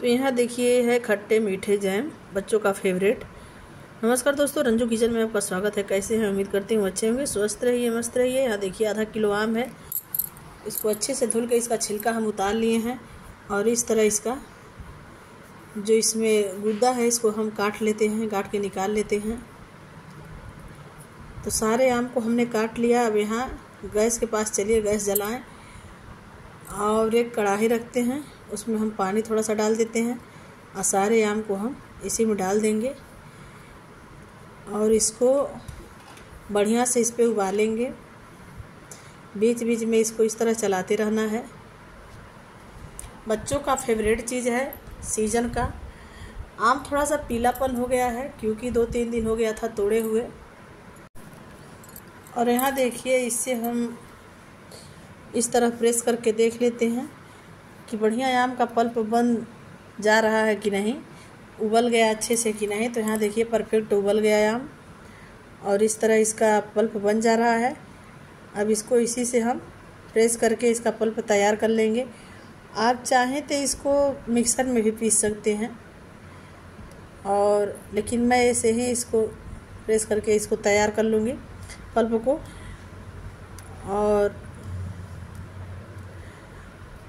तो यहाँ देखिए है खट्टे मीठे जैम, बच्चों का फेवरेट नमस्कार दोस्तों, रंजू किचन में आपका स्वागत है। कैसे हैं? उम्मीद करती हूँ अच्छे होंगे। स्वस्थ रहिए, मस्त रहिए। यहाँ देखिए आधा किलो आम है। इसको अच्छे से धुल के इसका छिलका हम उतार लिए हैं और इस तरह इसका जो इसमें गुद्दा है, इसको हम काट लेते हैं काट के निकाल लेते हैं। तो सारे आम को हमने काट लिया। अब यहाँ गैस के पास चलिए, गैस जलाएँ और एक कढ़ाई रखते हैं। उसमें हम पानी थोड़ा सा डाल देते हैं। और सारे आम को हम इसी में डाल देंगे और इसको बढ़िया से इस पर उबालेंगे। बीच बीच में इसको इस तरह चलाते रहना है। बच्चों का फेवरेट चीज़ है सीज़न का। आम थोड़ा सा पीलापन हो गया है, क्योंकि दो तीन दिन हो गया था तोड़े हुए। और यहाँ देखिए इससे हम इस तरह प्रेस करके देख लेते हैं। कि बढ़िया आम का पल्प बन जा रहा है कि नहीं? उबल गया अच्छे से कि नहीं? तो यहाँ देखिए, परफेक्ट उबल गया आम। और इस तरह इसका पल्प बन जा रहा है। अब इसको इसी से हम प्रेस करके इसका पल्प तैयार कर लेंगे। आप चाहें तो इसको मिक्सर में भी पीस सकते हैं। और लेकिन मैं ऐसे ही इसको प्रेस करके इसको तैयार कर लूँगी पल्प को। और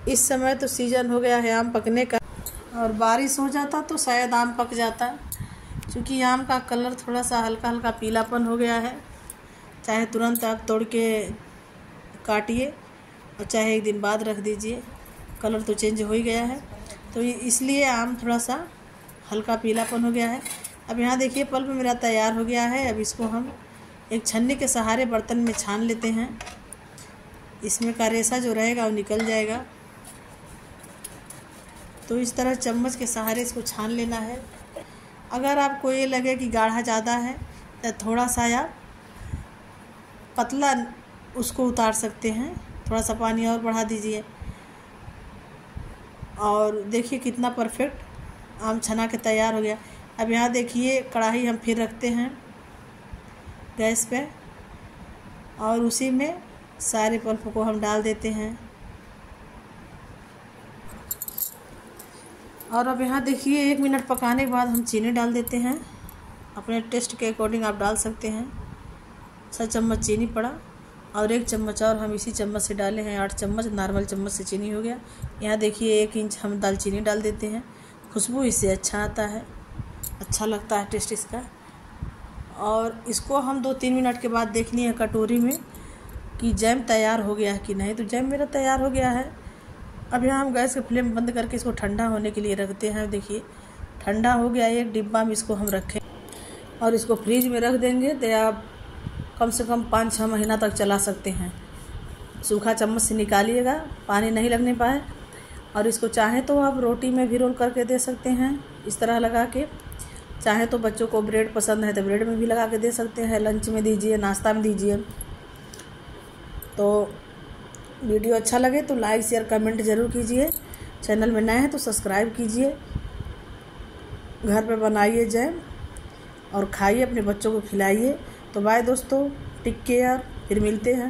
इस समय तो सीज़न हो गया है आम पकने का। और बारिश हो जाता तो शायद आम पक जाता। क्योंकि आम का कलर थोड़ा सा हल्का हल्का पीलापन हो गया है। चाहे तुरंत आप तोड़ के काटिए और चाहे एक दिन बाद रख दीजिए। कलर तो चेंज हो ही गया है। तो इसलिए आम थोड़ा सा हल्का पीलापन हो गया है। अब यहाँ देखिए पल्प मेरा तैयार हो गया है। अब इसको हम एक छन्नी के सहारे बर्तन में छान लेते हैं। इसमें का रेसा जो रहेगा वो निकल जाएगा। तो इस तरह चम्मच के सहारे इसको छान लेना है। अगर आपको ये लगे कि गाढ़ा ज़्यादा है तो थोड़ा सा आप पतला उसको उतार सकते हैं। थोड़ा सा पानी और बढ़ा दीजिए। और देखिए कितना परफेक्ट आम छना के तैयार हो गया। अब यहाँ देखिए, कढ़ाई हम फिर रखते हैं गैस पे। और उसी में सारे पल्प को हम डाल देते हैं। और अब यहाँ देखिए, एक मिनट पकाने के बाद हम चीनी डाल देते हैं। अपने टेस्ट के अकॉर्डिंग आप डाल सकते हैं। छः चम्मच चीनी पड़ा और एक चम्मच और हम इसी चम्मच से डाले हैं। आठ चम्मच, नॉर्मल चम्मच से चीनी हो गया। यहाँ देखिए, एक इंच हम दालचीनी डाल देते हैं। खुशबू इससे अच्छा आता है। अच्छा लगता है टेस्ट इसका। और इसको हम दो तीन मिनट के बाद देखनी है कटोरी में कि जैम तैयार हो गया है कि नहीं। तो जैम मेरा तैयार हो गया है। अब यहाँ हम गैस का फ्लेम बंद करके इसको ठंडा होने के लिए रखते हैं। देखिए, ठंडा हो गया एक डिब्बा में इसको हम रखें और इसको फ्रिज में रख देंगे। तो आप कम से कम पाँच छः महीना तक चला सकते हैं। सूखा चम्मच से निकालिएगा, पानी नहीं लगने पाए। और इसको चाहे तो आप रोटी में भी रोल करके दे सकते हैं इस तरह लगा के। चाहे तो बच्चों को ब्रेड पसंद है तो ब्रेड में भी लगा के दे सकते हैं। लंच में दीजिए, नाश्ता में दीजिए। तो वीडियो अच्छा लगे तो लाइक, शेयर, कमेंट ज़रूर कीजिए। चैनल में नए हैं तो सब्सक्राइब कीजिए। घर पर बनाइए जैम और खाइए, अपने बच्चों को खिलाइए। तो बाय दोस्तों, टिक केयर, फिर मिलते हैं।